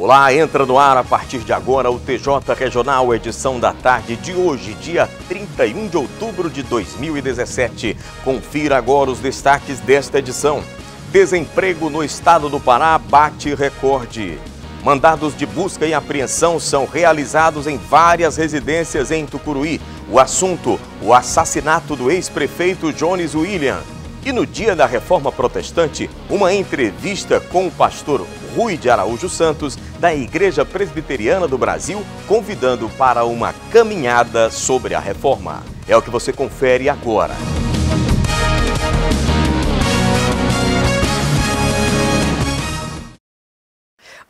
Olá, entra no ar a partir de agora o TJ Regional, edição da tarde de hoje, dia 31 de outubro de 2017. Confira agora os destaques desta edição. Desemprego no estado do Pará bate recorde. Mandados de busca e apreensão são realizados em várias residências em Tucuruí. O assunto, o assassinato do ex-prefeito Jones William. E no dia da reforma protestante, uma entrevista com o pastor Rui de Araújo Santos, da Igreja Presbiteriana do Brasil, convidando para uma caminhada sobre a reforma. É o que você confere agora.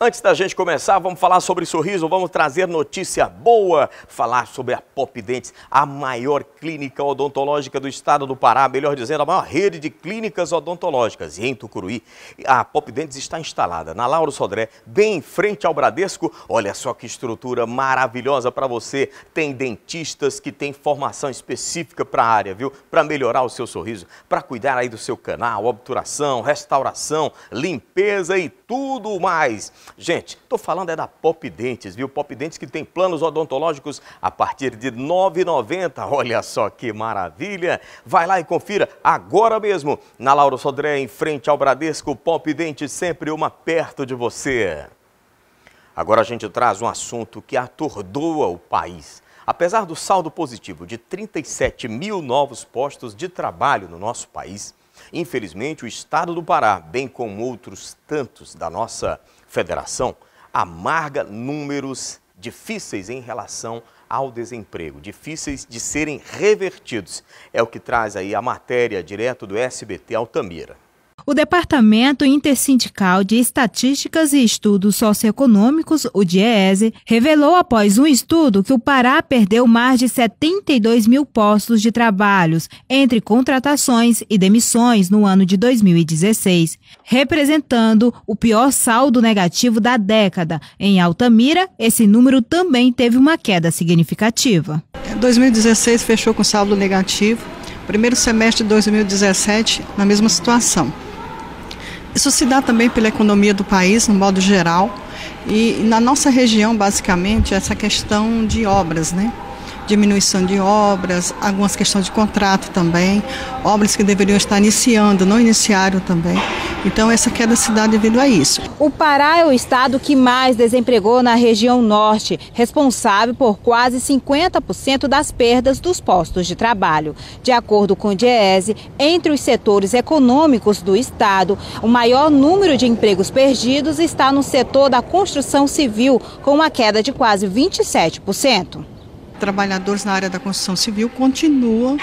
Antes da gente começar, vamos falar sobre sorriso, vamos trazer notícia boa, falar sobre a Pop Dentes, a maior clínica odontológica do estado do Pará, melhor dizendo, a maior rede de clínicas odontológicas. E em Tucuruí, a Pop Dentes está instalada na Lauro Sodré, bem em frente ao Bradesco. Olha só que estrutura maravilhosa para você. Tem dentistas que têm formação específica para a área, viu? Para melhorar o seu sorriso, para cuidar aí do seu canal, obturação, restauração, limpeza e tudo mais. Gente, estou falando é da Pop Dentes, viu? Pop Dentes que tem planos odontológicos a partir de R$ 9,90. Olha só que maravilha! Vai lá e confira agora mesmo na Lauro Sodré, em frente ao Bradesco. Pop Dentes sempre uma perto de você. Agora a gente traz um assunto que atordoa o país. Apesar do saldo positivo de 37 mil novos postos de trabalho no nosso país, infelizmente o estado do Pará, bem como outros tantos da nossa federação amarga números difíceis em relação ao desemprego, difíceis de serem revertidos. É o que traz aí a matéria direto do SBT Altamira. O Departamento Intersindical de Estatísticas e Estudos Socioeconômicos, o DIEESE, revelou após um estudo que o Pará perdeu mais de 72 mil postos de trabalhos entre contratações e demissões no ano de 2016, representando o pior saldo negativo da década. Em Altamira, esse número também teve uma queda significativa. 2016 fechou com saldo negativo. Primeiro semestre de 2017, na mesma situação. Isso se dá também pela economia do país, no modo geral, e na nossa região, basicamente, essa questão de obras, né? diminuição de obras, algumas questões de contrato também, obras que deveriam estar iniciando, não iniciaram também. Então, essa queda se dá devido a isso. O Pará é o estado que mais desempregou na região norte, responsável por quase 50% das perdas dos postos de trabalho. De acordo com o DIESE, entre os setores econômicos do estado, o maior número de empregos perdidos está no setor da construção civil, com uma queda de quase 27% trabalhadores na área da construção civil continuam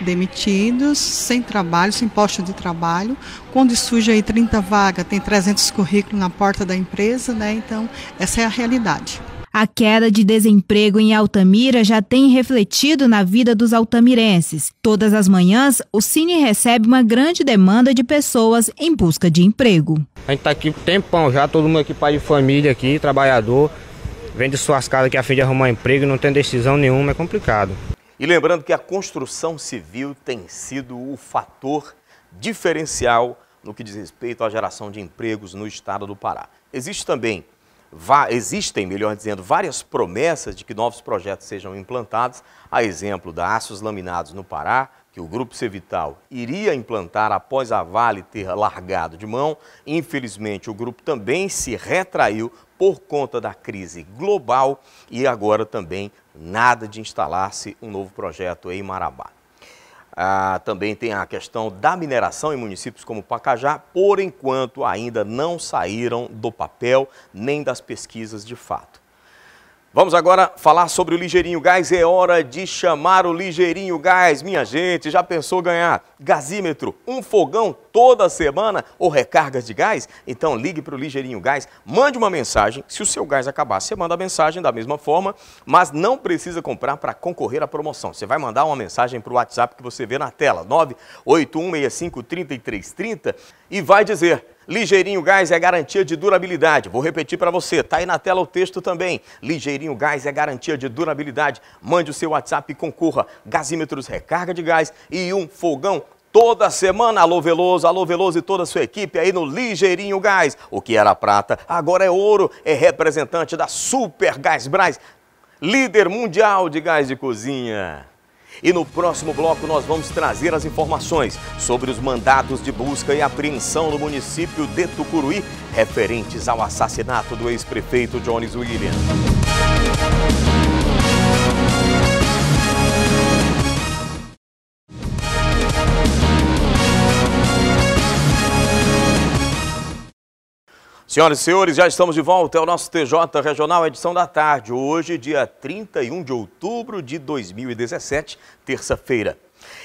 demitidos, sem trabalho, sem posto de trabalho. Quando surge aí 30 vagas, tem 300 currículos na porta da empresa, né? Então, essa é a realidade. A queda de desemprego em Altamira já tem refletido na vida dos altamirenses. Todas as manhãs, o Cine recebe uma grande demanda de pessoas em busca de emprego. A gente está aqui tempão já, todo mundo aqui pai de família aqui, trabalhador vende suas casas que a fim de arrumar emprego, não tem decisão nenhuma, é complicado. E lembrando que a construção civil tem sido o fator diferencial no que diz respeito à geração de empregos no estado do Pará. Existe também, existem, melhor dizendo, várias promessas de que novos projetos sejam implantados, a exemplo da Aços Laminados no Pará, que o Grupo Cevital iria implantar após a Vale ter largado de mão. Infelizmente, o grupo também se retraiu por conta da crise global e agora também nada de instalar-se um novo projeto em Marabá. Ah, também tem a questão da mineração em municípios como Pacajá, por enquanto ainda não saíram do papel nem das pesquisas de fato. Vamos agora falar sobre o Ligeirinho Gás. É hora de chamar o Ligeirinho Gás. Minha gente, já pensou ganhar gasímetro, um fogão toda semana ou recargas de gás? Então ligue para o Ligeirinho Gás, mande uma mensagem. Se o seu gás acabar, você manda a mensagem da mesma forma, mas não precisa comprar para concorrer à promoção. Você vai mandar uma mensagem para o WhatsApp que você vê na tela, 981653330 e vai dizer Ligeirinho Gás é garantia de durabilidade. Vou repetir para você, tá aí na tela o texto também. Ligeirinho Gás é garantia de durabilidade. Mande o seu WhatsApp e concorra. Gasímetros, recarga de gás e um fogão toda semana. Alô Veloso, alô Veloso e toda a sua equipe aí no Ligeirinho Gás. O que era prata, agora é ouro. É representante da Super Gás Brás, líder mundial de gás de cozinha. E no próximo bloco nós vamos trazer as informações sobre os mandados de busca e apreensão no município de Tucuruí, referentes ao assassinato do ex-prefeito Jones William. Senhoras e senhores, já estamos de volta. É o nosso TJ Regional, edição da tarde. Hoje, dia 31 de outubro de 2017, terça-feira.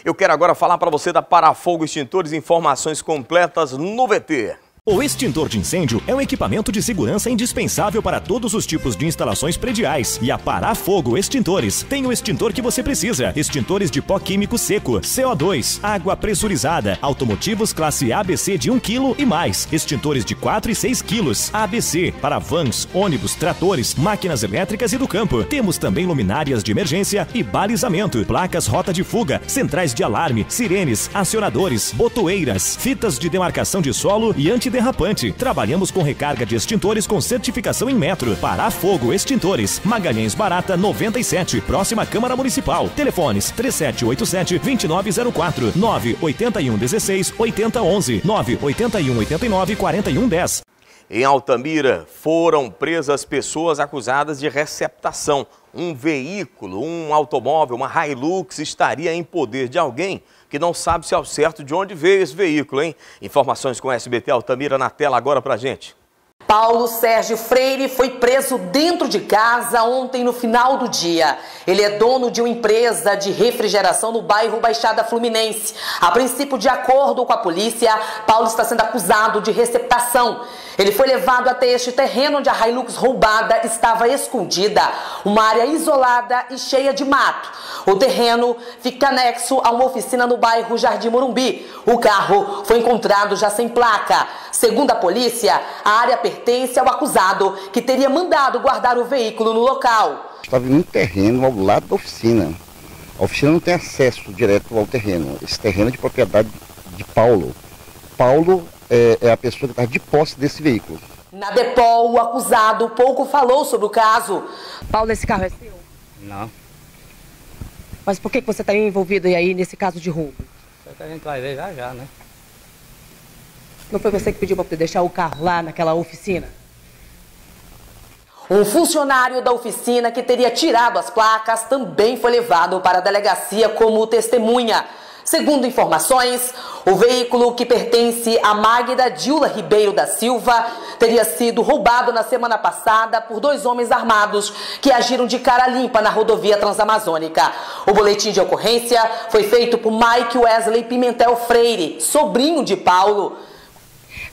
Eu quero agora falar para você da Parafogo Extintores, informações completas no VT. O extintor de incêndio é um equipamento de segurança indispensável para todos os tipos de instalações prediais. E a Parafogo Extintores tem o extintor que você precisa. Extintores de pó químico seco, CO2, água pressurizada, automotivos classe ABC de 1 kg e mais, extintores de 4 e 6 kg, ABC para vans, ônibus, tratores, máquinas elétricas e do campo. Temos também luminárias de emergência e balizamento, placas rota de fuga, centrais de alarme, sirenes, acionadores, botoeiras, fitas de demarcação de solo e antiderrapante derrapante. Trabalhamos com recarga de extintores com certificação em metro. Para Fogo Extintores. Magalhães Barata 97, próxima Câmara Municipal. Telefones 3787 2904 981 16 8011 981 89 4110. Em Altamira, foram presas pessoas acusadas de receptação. Um veículo, um automóvel, uma Hilux estaria em poder de alguém que não sabe se ao certo de onde veio esse veículo, hein? Informações com SBT Altamira na tela agora pra gente. Paulo Sérgio Freire foi preso dentro de casa ontem no final do dia. Ele é dono de uma empresa de refrigeração no bairro Baixada Fluminense. A princípio, de acordo com a polícia, Paulo está sendo acusado de receptação. Ele foi levado até este terreno onde a Hilux roubada estava escondida, uma área isolada e cheia de mato. O terreno fica anexo a uma oficina no bairro Jardim Morumbi. O carro foi encontrado já sem placa. Segundo a polícia, a área pertence ao acusado que teria mandado guardar o veículo no local. Estava em um terreno ao lado da oficina. A oficina não tem acesso direto ao terreno. Esse terreno é de propriedade de Paulo. Paulo é, é a pessoa que está de posse desse veículo. Na Depol, o acusado pouco falou sobre o caso. Paulo, esse carro é seu? Não. Mas por que você está envolvido aí nesse caso de roubo? Isso que a gente vai ver já já, né? Não foi você que pediu para poder deixar o carro lá naquela oficina? Um funcionário da oficina que teria tirado as placas também foi levado para a delegacia como testemunha. Segundo informações, o veículo que pertence a Magda Dila Ribeiro da Silva teria sido roubado na semana passada por dois homens armados que agiram de cara limpa na rodovia transamazônica. O boletim de ocorrência foi feito por Mike Wesley Pimentel Freire, sobrinho de Paulo.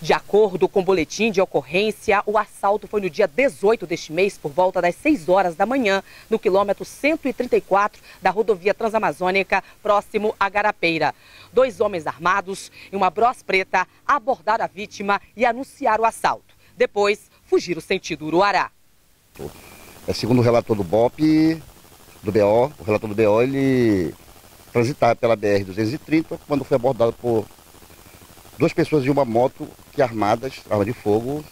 De acordo com o boletim de ocorrência, o assalto foi no dia 18 deste mês, por volta das 6 horas da manhã, no quilômetro 134 da rodovia Transamazônica, próximo a Garapeira. Dois homens armados e uma bros preta abordaram a vítima e anunciaram o assalto. Depois, fugiram sentido Uruará. É segundo o relator do BOP, do BO, o relator do BO, ele transitava pela BR-230 quando foi abordado por duas pessoas de uma moto que armadas, arma de fogo,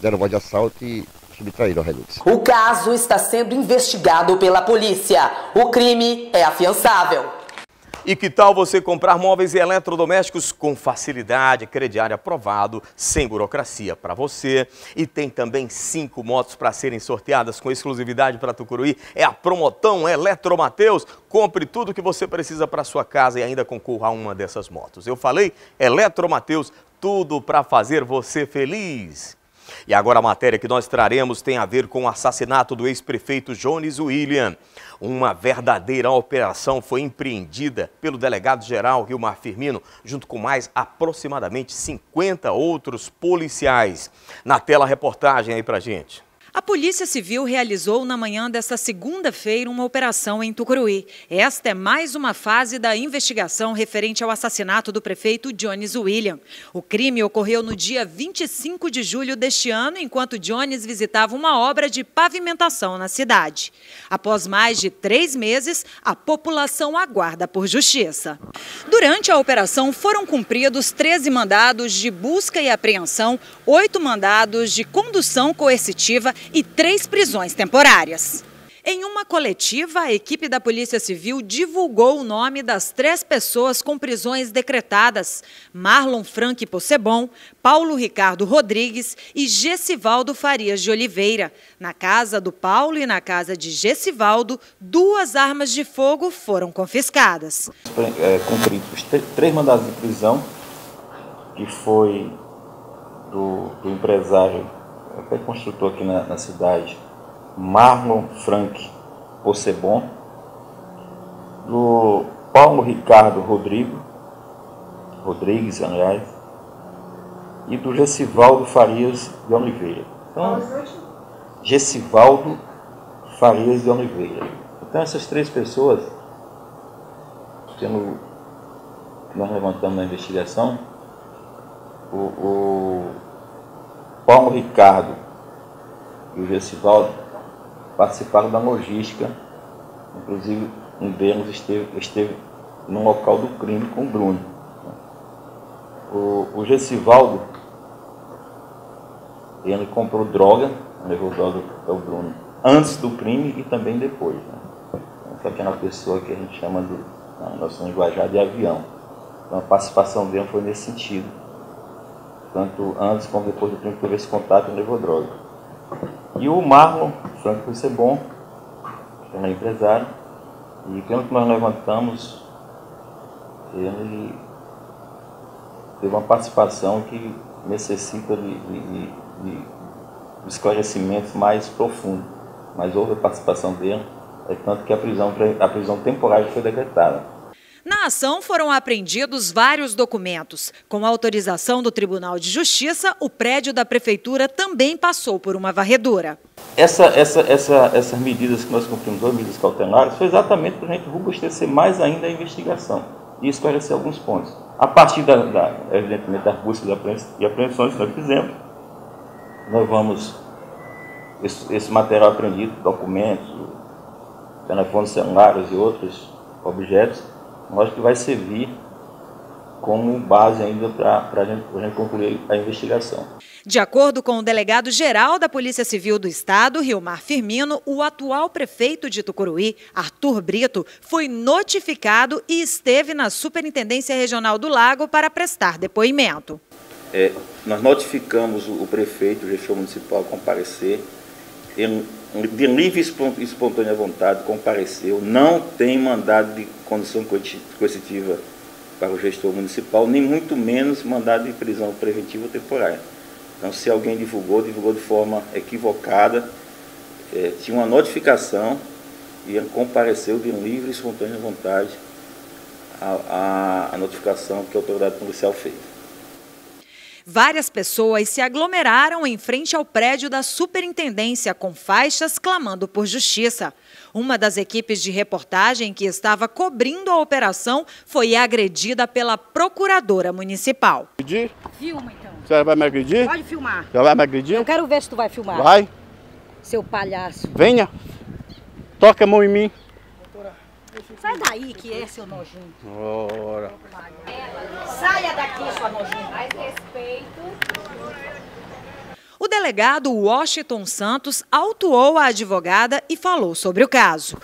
deram voz de assalto e subtraíram a Hilux. O caso está sendo investigado pela polícia. O crime é afiançável. E que tal você comprar móveis e eletrodomésticos com facilidade, crediário aprovado, sem burocracia para você. E tem também cinco motos para serem sorteadas com exclusividade para Tucuruí. É a Promotão Eletromateus. Compre tudo que você precisa para sua casa e ainda concorra a uma dessas motos. Eu falei Eletromateus, tudo para fazer você feliz. E agora a matéria que nós traremos tem a ver com o assassinato do ex-prefeito Jones William. Uma verdadeira operação foi empreendida pelo delegado-geral Gilmar Firmino, junto com mais aproximadamente 50 outros policiais. Na tela, a reportagem aí pra gente. A Polícia Civil realizou na manhã desta segunda-feira uma operação em Tucuruí. Esta é mais uma fase da investigação referente ao assassinato do prefeito Jones William. O crime ocorreu no dia 25 de julho deste ano, enquanto Jones visitava uma obra de pavimentação na cidade. Após mais de três meses, a população aguarda por justiça. Durante a operação foram cumpridos 13 mandados de busca e apreensão, oito mandados de condução coercitiva e três prisões temporárias. Em uma coletiva, a equipe da Polícia Civil divulgou o nome das três pessoas com prisões decretadas: Marlon Frank Possebon, Paulo Ricardo Rodrigues e Gessivaldo Farias de Oliveira. Na casa do Paulo e na casa de Gessivaldo, duas armas de fogo foram confiscadas. É, cumpridos três mandados de prisão, que foi do, do empresário até construtor aqui na, na cidade, Marlon Frank Possebon, do Paulo Ricardo Rodrigo, Rodrigues, aliás, e do Gessivaldo Farias de Oliveira. Então, Gessivaldo Farias de Oliveira. Então, essas três pessoas, tendo, nós levantamos na investigação, o, o Paulo Ricardo e o Gessivaldo participaram da logística, inclusive um deles esteve, esteve no local do crime com o Bruno. O, o Gessivaldo, ele comprou droga, levou droga para o Bruno antes do crime e também depois. Né? Essa é aquela pessoa que a gente chama de, na nossa linguajar, de avião. Então a participação dele foi nesse sentido tanto antes como depois do tempo que teve esse contato, levou droga. E o Marlon, Franco bom, que é empresário, e pelo que nós levantamos, ele teve uma participação que necessita de, de, de, esclarecimentos mais profundos. Mas houve a participação dele, é tanto que a prisão, a prisão temporária foi decretada. Na ação foram apreendidos vários documentos. Com autorização do Tribunal de Justiça, o prédio da Prefeitura também passou por uma varredura. Essa, essa, essa, essas medidas que nós cumprimos, as medidas cautelares, foi exatamente para a gente robustecer mais ainda a investigação e esclarecer alguns pontos. A partir, da, da evidentemente, das buscas e apreensões que nós fizemos, nós vamos, esse, esse material apreendido, documentos, telefones celulares e outros objetos, lógico que vai servir como base ainda para a gente, gente concluir a investigação. De acordo com o delegado-geral da Polícia Civil do Estado, Rilmar Firmino, o atual prefeito de Tucuruí, Arthur Brito, foi notificado e esteve na Superintendência Regional do Lago para prestar depoimento. É, nós notificamos o, o prefeito, o gestor municipal, comparecer. Ele de livre e espontânea vontade, compareceu, não tem mandado de condição coercitiva para o gestor municipal, nem muito menos mandado de prisão preventiva ou temporária. Então, se alguém divulgou, divulgou de forma equivocada, é, tinha uma notificação e ele compareceu de livre e espontânea vontade a notificação que a autoridade policial fez. Várias pessoas se aglomeraram em frente ao prédio da superintendência com faixas clamando por justiça. Uma das equipes de reportagem que estava cobrindo a operação foi agredida pela procuradora municipal. Filma então. Você vai me agredir? Pode filmar. Você vai me agredir? Eu quero ver se tu vai filmar. Vai. Seu palhaço. Venha. Toca a mão em mim. Sai daí que é seu nojinho. Ora. Saia daqui, sua nojinha. Mais respeito. O delegado Washington Santos autuou a advogada e falou sobre o caso.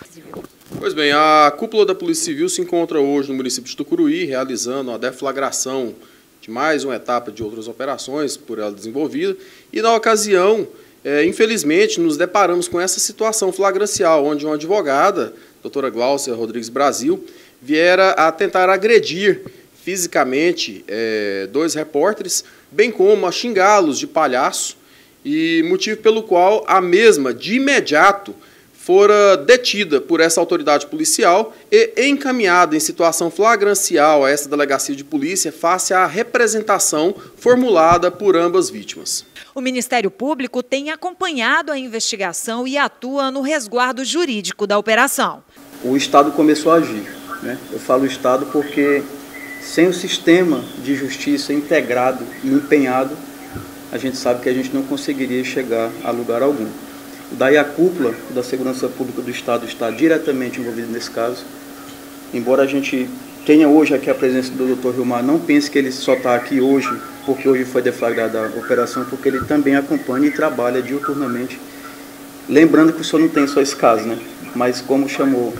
Pois bem, a cúpula da Polícia Civil se encontra hoje no município de Tucuruí, realizando a deflagração de mais uma etapa de outras operações por ela desenvolvida. E na ocasião, é, infelizmente, nos deparamos com essa situação flagrancial, onde uma advogada doutora Glaucia Rodrigues Brasil, viera a tentar agredir fisicamente é, dois repórteres, bem como a xingá-los de palhaço, e motivo pelo qual a mesma, de imediato, fora detida por essa autoridade policial e encaminhada em situação flagrancial a essa delegacia de polícia face à representação formulada por ambas vítimas. O Ministério Público tem acompanhado a investigação e atua no resguardo jurídico da operação. O Estado começou a agir. Né? Eu falo Estado porque sem o sistema de justiça integrado e empenhado, a gente sabe que a gente não conseguiria chegar a lugar algum. Daí a cúpula da Segurança Pública do Estado está diretamente envolvida nesse caso. Embora a gente tenha hoje aqui a presença do Dr. Vilmar, não pense que ele só está aqui hoje porque hoje foi deflagrada a operação, porque ele também acompanha e trabalha diuturnamente. Lembrando que o senhor não tem só esse caso, né? Mas como chamou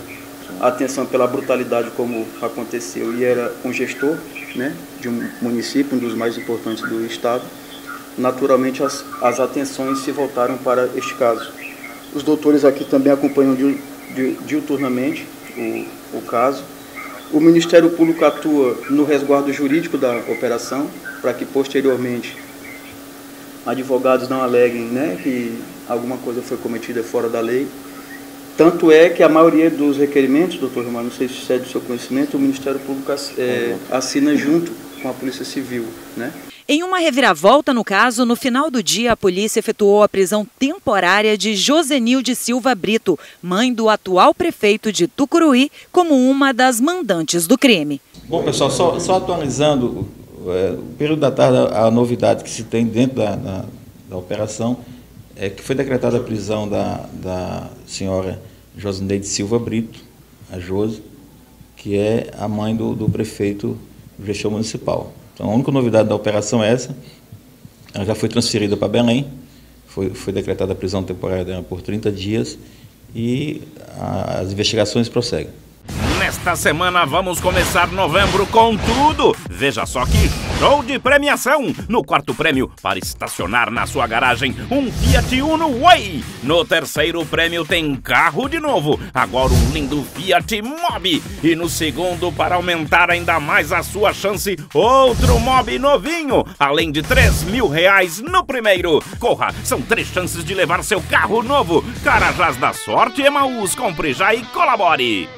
atenção pela brutalidade como aconteceu e era um gestor, né, de um município, um dos mais importantes do estado, naturalmente as, as atenções se voltaram para este caso. Os doutores aqui também acompanham diuturnamente o, o caso. O Ministério Público atua no resguardo jurídico da operação, para que posteriormente advogados não aleguem né, que alguma coisa foi cometida fora da lei. Tanto é que a maioria dos requerimentos, doutor Romano, não sei se é do seu conhecimento, o Ministério Público é, assina junto com a Polícia Civil. Né? Em uma reviravolta no caso, no final do dia, a polícia efetuou a prisão temporária de Josenil de Silva Brito, mãe do atual prefeito de Tucuruí, como uma das mandantes do crime. Bom, pessoal, só, só atualizando, é, o período da tarde, a novidade que se tem dentro da, da, da operação é que foi decretada a prisão da, da senhora Josineide Silva Brito, a Josi, que é a mãe do, do prefeito gestor municipal. Então, a única novidade da operação é essa. Ela já foi transferida para Belém, foi, foi decretada a prisão temporária dela por 30 dias e a, as investigações prosseguem. Nesta semana vamos começar novembro com tudo. Veja só que show de premiação! No quarto prêmio, para estacionar na sua garagem, um Fiat Uno Way. No terceiro prêmio tem carro de novo, agora um lindo Fiat Mobi. E no segundo, para aumentar ainda mais a sua chance, outro Mobi novinho, além de 3 mil reais no primeiro. Corra, são três chances de levar seu carro novo. Carajás da Sorte, Emaús, compre já e colabore.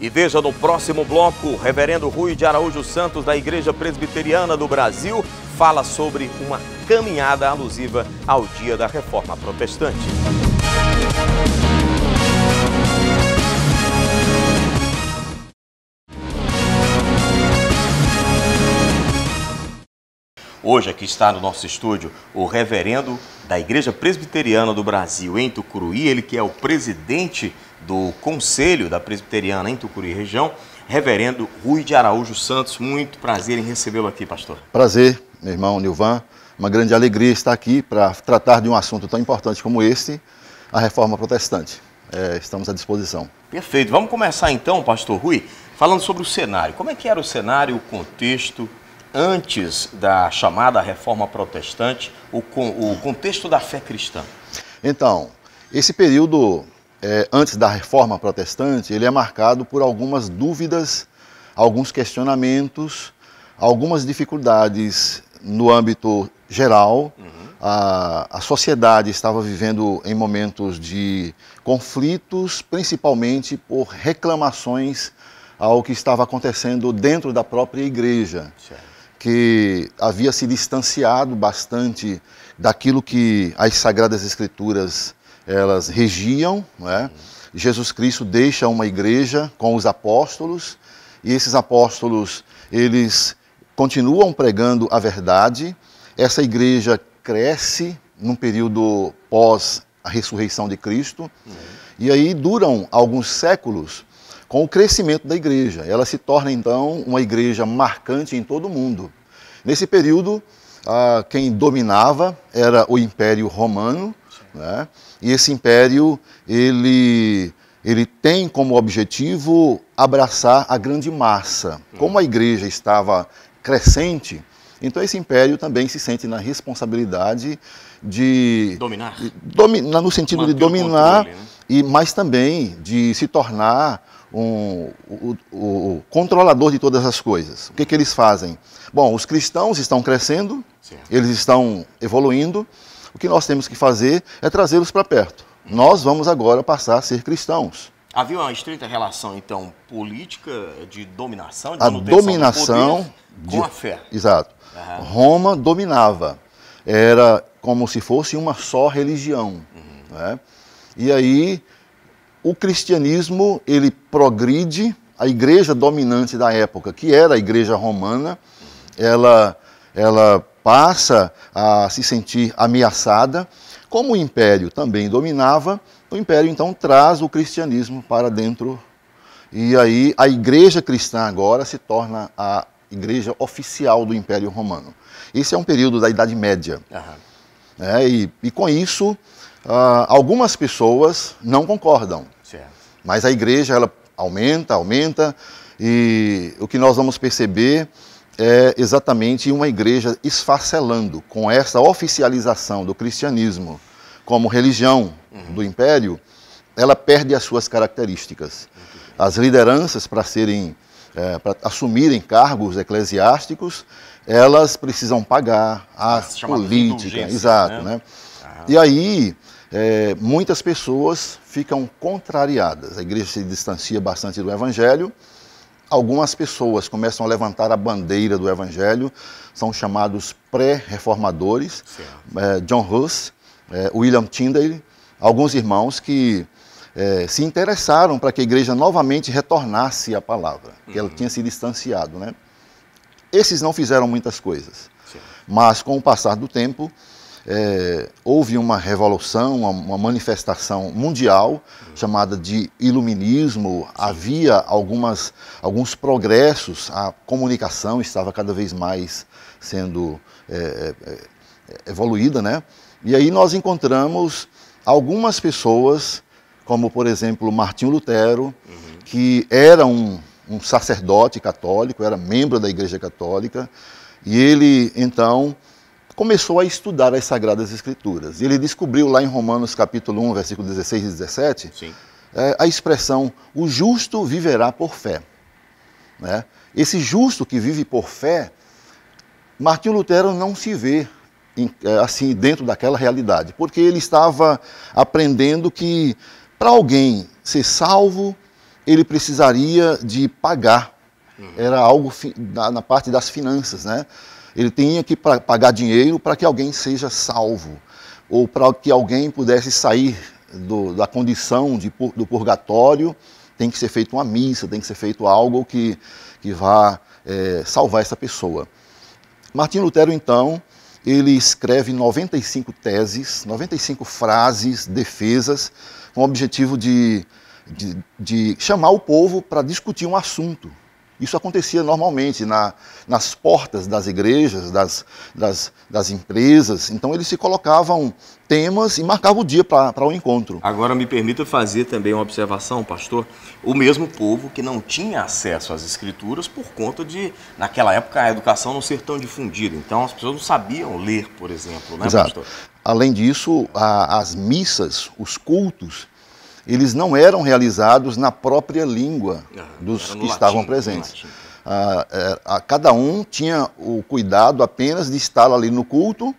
E veja no próximo bloco, o reverendo Rui de Araújo Santos, da Igreja Presbiteriana do Brasil, fala sobre uma caminhada alusiva ao dia da Reforma Protestante. Hoje aqui está no nosso estúdio o reverendo da Igreja Presbiteriana do Brasil, em Tucuruí, ele que é o presidente do Conselho da Presbiteriana em Tucuruí região, reverendo Rui de Araújo Santos. Muito prazer em recebê-lo aqui, pastor. Prazer, meu irmão Nilvan. Uma grande alegria estar aqui para tratar de um assunto tão importante como este, a reforma protestante. É, estamos à disposição. Perfeito. Vamos começar então, pastor Rui, falando sobre o cenário. Como é que era o cenário, o contexto antes da chamada reforma protestante, o, o contexto da fé cristã? Então, esse período é, antes da reforma protestante, ele é marcado por algumas dúvidas, alguns questionamentos, algumas dificuldades no âmbito geral. Uhum. A, a sociedade estava vivendo em momentos de conflitos, principalmente por reclamações ao que estava acontecendo dentro da própria igreja, certo. que havia se distanciado bastante daquilo que as Sagradas Escrituras elas regiam, é? Jesus Cristo deixa uma igreja com os apóstolos e esses apóstolos eles continuam pregando a verdade. Essa igreja cresce num período pós a ressurreição de Cristo uhum. e aí duram alguns séculos com o crescimento da igreja. Ela se torna então uma igreja marcante em todo o mundo. Nesse período, ah, quem dominava era o Império Romano, né? E esse império, ele, ele tem como objetivo abraçar a grande massa. Como a igreja estava crescente, então esse império também se sente na responsabilidade de dominar, de, no sentido Manter de dominar controle, né? e mas também de se tornar um, o, o, o, controlador de todas as coisas. O que, que eles fazem? Bom, os cristãos estão crescendo, certo. eles estão evoluindo, o que nós temos que fazer é trazê-los para perto. nós vamos agora passar a ser cristãos. Havia uma estreita relação, então, política de dominação, de A manutenção do dominação poder com de- a fé. Exato. Aham. Roma dominava. Era como se fosse uma só religião. né? E aí o cristianismo ele progride, a igreja dominante da época, que era a igreja romana, ela, ela passa a se sentir ameaçada. Como o império também dominava, o império então traz o cristianismo para dentro. E aí a igreja cristã agora se torna a igreja oficial do Império Romano. Esse é um período da Idade Média. né? E, e com isso, ah, algumas pessoas não concordam. Certo. Mas a igreja ela aumenta, aumenta, e o que nós vamos perceber é exatamente uma igreja esfacelando com essa oficialização do cristianismo como religião do império, ela perde as suas características. As lideranças para serem é, para assumirem cargos eclesiásticos, elas precisam pagar a chamadas política, exato, né? né? E aí, é, muitas pessoas ficam contrariadas. A igreja se distancia bastante do evangelho. Algumas pessoas começam a levantar a bandeira do evangelho, são chamados pré-reformadores. É, John Hus, é, William Tyndale, alguns irmãos que é, se interessaram para que a igreja novamente retornasse à palavra, que ela tinha se distanciado, né? Esses não fizeram muitas coisas, mas com o passar do tempo, é, houve uma revolução, uma, uma manifestação mundial chamada de iluminismo. Havia algumas, alguns progressos, a comunicação estava cada vez mais sendo é, é, evoluída, né? E aí nós encontramos algumas pessoas, como por exemplo Martinho Lutero, que era um, um sacerdote católico, era membro da Igreja Católica, e ele então começou a estudar as Sagradas Escrituras. E ele descobriu lá em Romanos capítulo 1, versículo 16 e 17, é, a expressão o justo viverá por fé. Né? Esse justo que vive por fé, Martinho Lutero não se vê é, assim dentro daquela realidade, porque ele estava aprendendo que para alguém ser salvo, ele precisaria de pagar. Era algo na, na parte das finanças, né? Ele tinha que pa- pagar dinheiro para que alguém seja salvo, ou para que alguém pudesse sair do- da condição de, do purgatório, tem que ser feita uma missa, tem que ser feito algo que, que vá eh, salvar essa pessoa. Martim Lutero, então, ele escreve 95 teses, 95 frases, defesas, com o objetivo de, de, de chamar o povo para discutir um assunto. Isso acontecia normalmente na, nas portas das igrejas, das, das, das empresas. Então, eles se colocavam temas e marcavam o dia para o encontro. Agora me permita fazer também uma observação, pastor. O mesmo povo que não tinha acesso às escrituras por conta de, naquela época, a educação não ser tão difundida. Então as pessoas não sabiam ler, por exemplo, né, Exato. pastor? Além disso, a- as missas, os cultos, eles não eram realizados na própria língua dos que estavam latim, presentes. Ah, é, a- cada um tinha o cuidado apenas de estar ali no culto,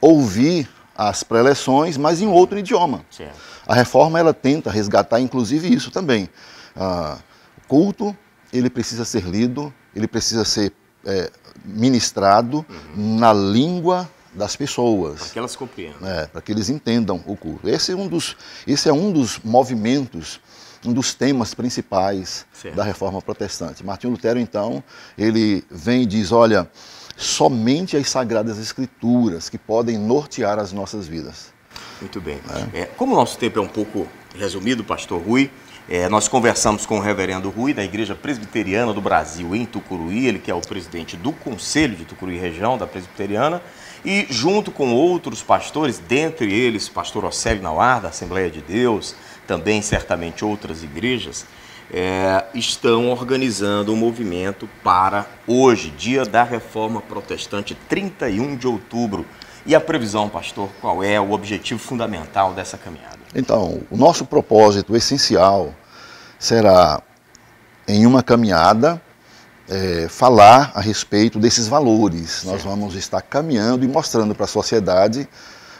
ouvir as preleções, mas em outro idioma. Certo. A reforma ela tenta resgatar, inclusive, isso também. Ah, o culto ele precisa ser lido, ele precisa ser é, ministrado na língua das pessoas. Para que elas compreendam. É, para que eles entendam o culto. Esse é um dos, esse é um dos movimentos, um dos temas principais Certo. da reforma protestante. Martinho Lutero, então, ele vem e diz: olha, somente as sagradas escrituras que podem nortear as nossas vidas. Muito bem. É, como o nosso tempo é um pouco resumido, pastor Rui, é, nós conversamos com o reverendo Rui, da Igreja Presbiteriana do Brasil, em Tucuruí, ele que é o presidente do Conselho de Tucuruí Região, da Presbiteriana, e junto com outros pastores, dentre eles pastor Océlio Nauar, da Assembleia de Deus, também certamente outras igrejas, é, estão organizando um movimento para hoje, dia da Reforma Protestante, 31 de outubro. E a previsão, pastor, qual é o objetivo fundamental dessa caminhada? Então, o nosso propósito essencial será, em uma caminhada, é, falar a respeito desses valores. Nós vamos estar caminhando e mostrando para a sociedade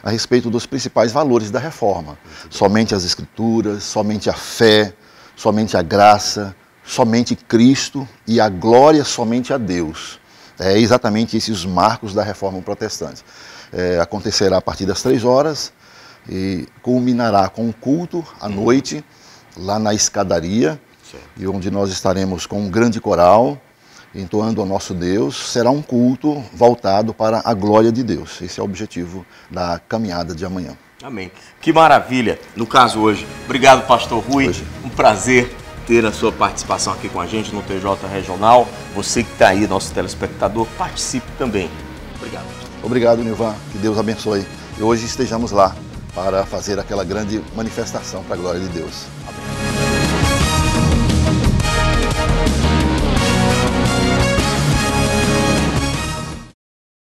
a respeito dos principais valores da reforma. Somente as Escrituras, somente a fé, somente a graça, somente Cristo e a glória somente a Deus. É exatamente esses os marcos da reforma protestante. É, acontecerá a partir das três horas e culminará com um culto à noite, lá na escadaria, e onde nós estaremos com um grande coral, entoando ao nosso Deus. Será um culto voltado para a glória de Deus. Esse é o objetivo da caminhada de amanhã. Amém. Que maravilha. No caso hoje. Obrigado, pastor Rui. Hoje. Um prazer ter a sua participação aqui com a gente no TJ Regional. Você que está aí, nosso telespectador, participe também. Obrigado. Obrigado, Nilvan. Que Deus abençoe. E hoje estejamos lá para fazer aquela grande manifestação para a glória de Deus.